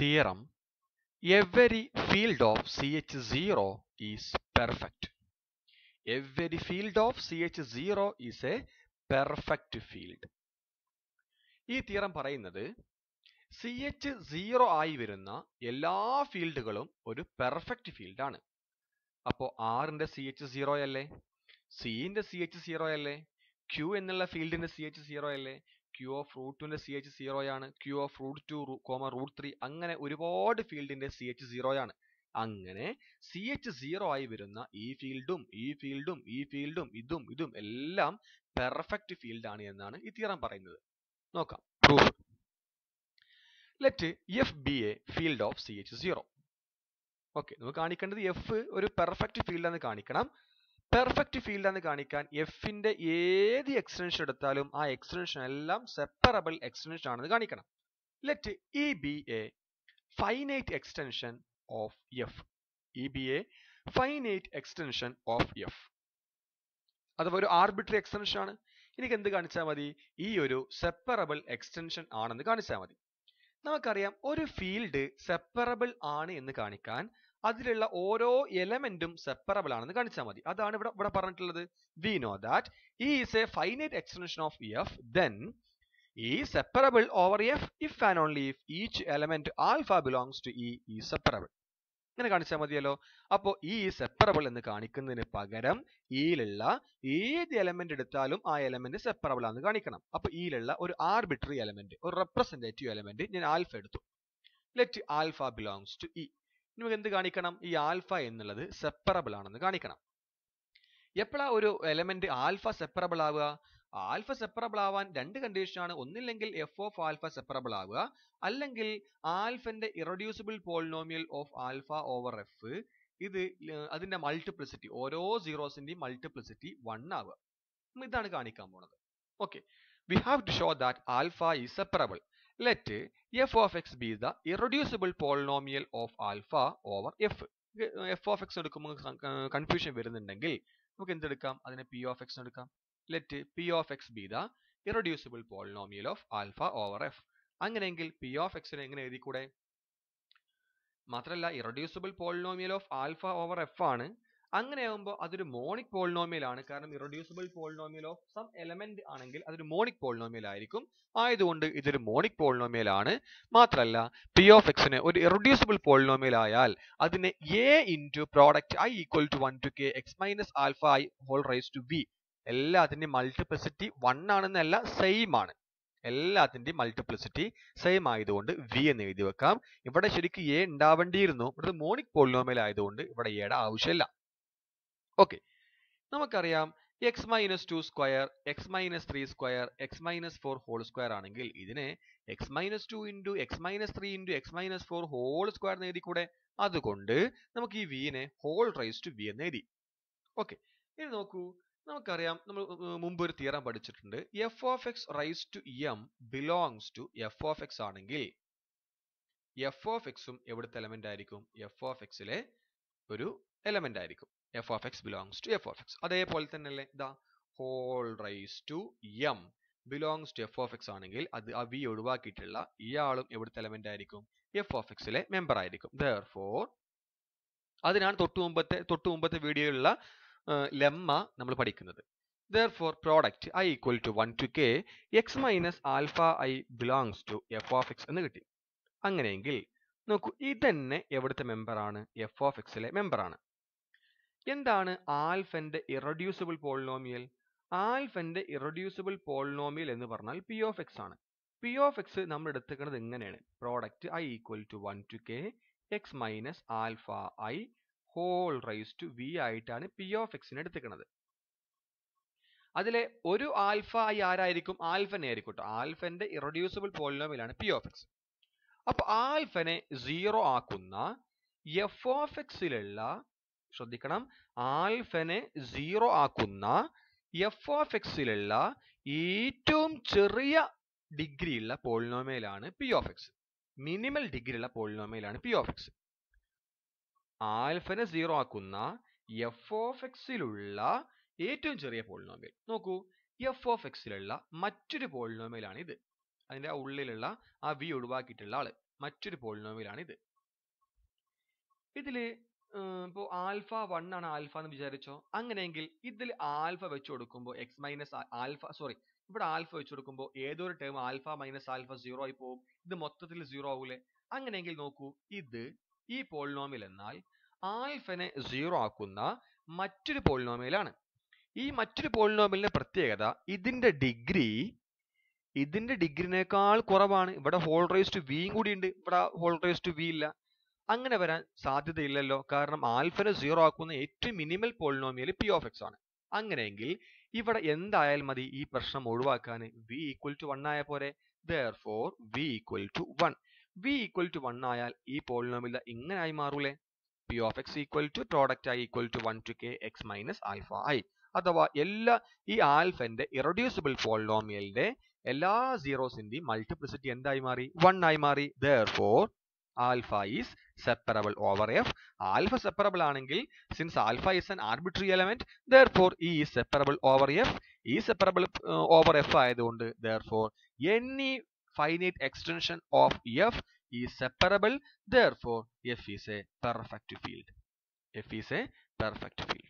theorem every field of ch0 is perfect. Every field of ch0 is a perfect field. ഈ theorem പറയുന്നത് C H zero ആയി വരുന്ന എല്ലാ ഫീൽഡുകളും ഒരു പെർഫെക്റ്റ് ഫീൽഡാണ് അപ്പോൾ ആറിന്റെ സി എച്ച് സീറോ അല്ലേ? സിന്റെ സി എച്ച് സീറോ അല്ലേ? ക്യൂ എന്നുള്ള ഫീൽഡിന്റെ സി എച്ച് സീറോ അല്ലേ? ക്യൂ ഓഫ് റൂട്ട് ടുന്റെ സി എച്ച് സീറോ ആണ്. Q of root two comma root three അങ്ങനെ ഒരുപാട് ഫീൽഡിന്റെ സി എച്ച് സീറോ ആണ്. അങ്ങനെ സി എച്ച് സീറോ ആയി വരുന്ന ഈ ഫീൽഡും ഈ ഫീൽഡും ഈ ഫീൽഡും ഇതും ഇതും എല്ലാം പെർഫെക്റ്റ് ഫീൽഡ് ആണ് എന്നാണ് ഈ തിയറം പറയുന്നത്. നോക്കാം. Proof let F be a field of C H zero okay നമുക്ക് കാണിക്കേണ്ടത് എഫ് ഒരു പെർഫെക്റ്റ് ഫീൽഡ് ആണെന്ന് കാണിക്കണം. പെർഫെക്റ്റ് ഫീൽഡ് എന്ന് കാണിക്കാൻ എഫിന്റെ ഏത് എക്സ്റ്റൻഷൻ എടുത്താലും ആ എക്സ്റ്റൻഷൻ എല്ലാം സെപ്പറബിൾ എക്സ്റ്റൻഷൻ ആണെന്ന് കാണിക്കണം. Let E be a finite extension of F E be a finite extension of F അഥവാ ഒരു ആർബിട്രറി എക്സ്റ്റൻഷൻ ആണ്. എനിക്ക് എന്ത് കാണിച്ചാൽ മതി? ഈ ഒരു സെപ്പറബിൾ എക്സ്റ്റൻഷൻ ആണെന്ന് കാണിച്ചാൽ മതി. നമുക്കറിയാം ഒരു ഫീൽഡ് സെപ്പറബിൾ ആണ് എന്ന് കാണിക്കാൻ അതിലുള്ള ഓരോ എലമെന്റും സെപ്പറബിൾ ആണെന്ന് കാണിച്ചാൽ മതി. അതാണ് ഇവിടെ ഇവിടെ പറഞ്ഞിട്ടുള്ളത്. We know that E is a finite extension of F then E separable over F if and only if each element alpha belongs to E ഈ സെപ്പറബിൾ ഇങ്ങനെ കാണിച്ചാൽ മതിയല്ലോ. അപ്പോൾ ഈ സെപ്പറബിൾ എന്ന് കാണിക്കുന്നതിന് പകരം ഈയിലുള്ള ഏത് എലമെന്റ് എടുത്താലും ആ എലമെന്റ് സെപ്പറബിൾ ആണെന്ന് കാണിക്കണം. അപ്പൊ ഈയിലുള്ള ഒരു ആർബിട്രറി എലമെന്റ് ഒരു റെപ്രസെന്റേറ്റീവ് എലമെന്റ് ഞാൻ ആൽഫ എടുത്തു. Let alpha belongs to E നമുക്ക് എന്ത് കാണിക്കണം? ഈ ആൽഫ എന്നുള്ളത് സെപ്പറബിൾ ആണെന്ന് കാണിക്കണം. എപ്പോഴാ ഒരു എലമെന്റ് ആൽഫ സെപ്പറബിൾ ആവുക? ആൽഫ സെപ്പറബിൾ ആവാൻ രണ്ട് കണ്ടീഷൻ ആണ്. ഒന്നില്ലെങ്കിൽ എഫ് ഓഫ് ആൽഫ സെപ്പറബിൾ ആവുക. അല്ലെങ്കിൽ ആൽഫന്റെ irreducible polynomial of alpha over F ഇത് അതിന്റെ മൾട്ടിപ്ലിസിറ്റി ഓരോ സീറോസിന്റെയും മൾട്ടിപ്ലിസിറ്റി വൺ ആവുക. ഇതാണ് കാണിക്കാൻ പോണത്. Okay we have to show that alpha is separable let F of X be the irreducible polynomial of alpha over F F of X എടുക്കുമ്പോൾ confusion വരുന്നുണ്ടെങ്കിൽ നമുക്ക് എന്തെടുക്കാം? അതിനെ പി ഓഫ് എക്സ് എടുക്കാം. Let P of X be the irreducible polynomial of alpha over F അങ്ങനെയെങ്കിൽ P of എക്സിനെ എങ്ങനെ എഴുതിക്കൂടെ? മാത്രമല്ല irreducible polynomial of alpha over F ആണ്. അങ്ങനെയാകുമ്പോൾ അതൊരു മോണിക് പോളിനോമിയൽ ആണ്. കാരണം irreducible polynomial of some element ആണെങ്കിൽ അതൊരു മോണിക് പോളിനോമിയൽ ആയിരിക്കും. ആയതുകൊണ്ട് ഇതൊരു മോണിക് പോളിനോമിയൽ ആണ്. മാത്രമല്ല പി ഓഫ് എക്സിന് ഒരു ഇറഡ്യൂസിബിൾ പോളിനോമിയൽ ആയാൽ അതിനെ A into product I equal to one to K X minus alpha I whole raise to B എല്ലാത്തിന്റെ മൾട്ടിപ്ലിസിറ്റി വൺ ആണെന്നല്ല സെയിം ആണ്. എല്ലാത്തിന്റെ മൾട്ടിപ്ലിസിറ്റി സെയിം ആയതുകൊണ്ട് വി എന്ന് എഴുതി വെക്കാം. ഇവിടെ ശരിക്കും എ ഉണ്ടാവേണ്ടിയിരുന്നു. ഇവിടെ മോണിക് പോളിനോമിയൽ ആയതുകൊണ്ട് ഇവിടെ എയുടെ ആവശ്യമില്ല. ഓക്കെ. നമുക്കറിയാം X minus two square X minus three square X minus four whole square ആണെങ്കിൽ ഇതിനെ X minus two into X minus three into X minus four whole square എന്ന് കൂടെ അതുകൊണ്ട് നമുക്ക് ഈ വിനെ ഹോൾ റൈസ് ടു വി എന്ന് എഴുതി. ഓക്കെ. ഇനി നോക്കൂ. നമുക്കറിയാം നമ്മൾ മുമ്പ് ഒരു തിയറം പഠിച്ചിട്ടുണ്ട്. F of X raise to M belongs to F of X ആണെങ്കിൽ എഫ് ഓഫ് എക്സും എവിടുത്തെ എലമെന്റ് ആയിരിക്കും? എഫ് ഓഫ് എക്സിലെ ഒരു എലമെന്റ് ആയിരിക്കും. F of X belongs to F of X അതേപോലെ തന്നെ അല്ലേ ഇതാ whole raise to M belongs to F of X ആണെങ്കിൽ അത് ആ വി ഒഴിവാക്കിയിട്ടുള്ള ഇയാളും എവിടുത്തെ എലമെന്റ് ആയിരിക്കും? എഫ് ഓഫ് എക്സിലെ മെമ്പർ ആയിരിക്കും. ദർ ഫോർ അതിനാണ് തൊട്ടു മുമ്പത്തെ തൊട്ടു മുമ്പത്തെ വീഡിയോയിലുള്ള ലെമ്മ നമ്മൾ പഠിക്കുന്നത്. Therefore product I equal to one to K X minus alpha I belongs to F of X എന്ന് കിട്ടി. അങ്ങനെയെങ്കിൽ നോക്കൂ ഇതന്നെ എവിടുത്തെ മെമ്പറാണ് എഫ് ഓഫ് എക്സിലെ മെമ്പറാണ് എന്താണ് ആൽഫന്റെ ഇറഡ്യൂസിബിൾ പോളിനോമിയൽ? ആൽഫന്റെ ഇറഡ്യൂസിബിൾ പോളിനോമിയൽ എന്ന് പറഞ്ഞാൽ പി ഓഫ് എക്സ് ആണ്. പി ഓഫ് എക്സ് നമ്മൾ എടുത്തുക്കുന്നത് എങ്ങനെയാണ്? Product I equal to one to K X minus alpha I whole raise to V ആയിട്ടാണ് പി ഓഫ് എക്സിനെ എടുത്തിരിക്കുന്നത്. അതിലെ ഒരു ആൽഫ ഐ ആരായിരിക്കും? ആൽഫനെ ആയിരിക്കും കേട്ടോ ആൽഫന്റെ ഇറഡ്യൂസിബിൾ പോളിനോമിയലാണ് പി ഓഫ് എക്സ് അപ്പൊ ആൽഫനെ സീറോ ആക്കുന്ന എഫ് ഓഫ് എക്സിലുള്ള ശ്രദ്ധിക്കണം. ആൽഫനെ സീറോ ആക്കുന്ന എഫ് ഓഫ് എക്സിലുള്ള ഏറ്റവും ചെറിയ ഡിഗ്രി ഉള്ള പോളിനോമിയലാണ് P of X. Minimal degree ഉള്ള പോളിനോമിയലാണ് പി ഓഫ് എക്സ്. ആൽഫനെ സീറോ ആക്കുന്ന എഫ് ഓഫ് എക്സിലുള്ള ഏറ്റവും ചെറിയ പോളിനോമിയൽ. നോക്കൂ എഫ് ഓഫ് എക്സിലുള്ള മറ്റൊരു പോളിനോമിയലാണ് ഇത്. അതിന്റെ ആ ഉള്ളിലുള്ള ആ വി ഒഴിവാക്കിയിട്ടുള്ള ആൾ മറ്റൊരു പോളിനോമിയലാണ് ഇത്. ഇതിൽ ഇപ്പോൾ ആൽഫ വൺ ആണ് ആൽഫ എന്ന് വിചാരിച്ചോ? അങ്ങനെയെങ്കിൽ ഇതിൽ ആൽഫ വെച്ച് കൊടുക്കുമ്പോൾ എക്സ് മൈനസ് ആൽഫ സോറി ഇവിടെ ആൽഫ വെച്ച് കൊടുക്കുമ്പോൾ ഏതൊരു term alpha minus alpha zero ആയി പോകും ഇത് മൊത്തത്തിൽ സീറോ ആവൂലേ? അങ്ങനെയെങ്കിൽ നോക്കൂ ഇത് ഈ പോളിനോമിൽ എന്നാൽ ആൽഫനെ സീറോ ആക്കുന്ന മറ്റൊരു പോളിനോമിയലാണ് ഈ മറ്റൊരു പോളിനോമിലിന്റെ പ്രത്യേകത ഇതിന്റെ ഡിഗ്രി ഇതിന്റെ ഡിഗ്രിനേക്കാൾ കുറവാണ്. ഇവിടെ ഹോൾ റേസ് ടു വിയും കൂടി ഉണ്ട്. ഇവിടെ ഹോൾ റേസ് ടു വി ഇല്ല. അങ്ങനെ വരാൻ സാധ്യതയില്ലല്ലോ. കാരണം ആൽഫനെ സീറോ ആക്കുന്ന ഏറ്റവും minimal polynomial P of X ആണ്. അങ്ങനെയെങ്കിൽ ഇവിടെ എന്തായാലും മതി ഈ പ്രശ്നം ഒഴിവാക്കാൻ. വി ഈക്വൽ ടു വൺ ആയ പോലെ therefore V equal to one V equal to one ആയാൽ ഈ പോളിനോമിയൽ ഇങ്ങനെ ആയി മാറൂലേ. P of X equal to product ആയി equal to one to K X minus alpha ആയി അഥവാ എല്ലാ ഈ ആൽഫന്റെ ഇറഡ്യൂസിബിൾ പോളിനോമിയലിന്റെ എല്ലാ സീറോസിന്റെയും മൾട്ടിപ്ലിസിറ്റി എന്തായി മാറി? വൺ ആയി മാറി. Therefore alpha is separable over F alpha separable ആണെങ്കിൽ since alpha is an arbitrary element therefore E is separable over F E separable over F ആയതുകൊണ്ട് therefore any finite extension of F is separable therefore F is a perfect field F is a perfect field.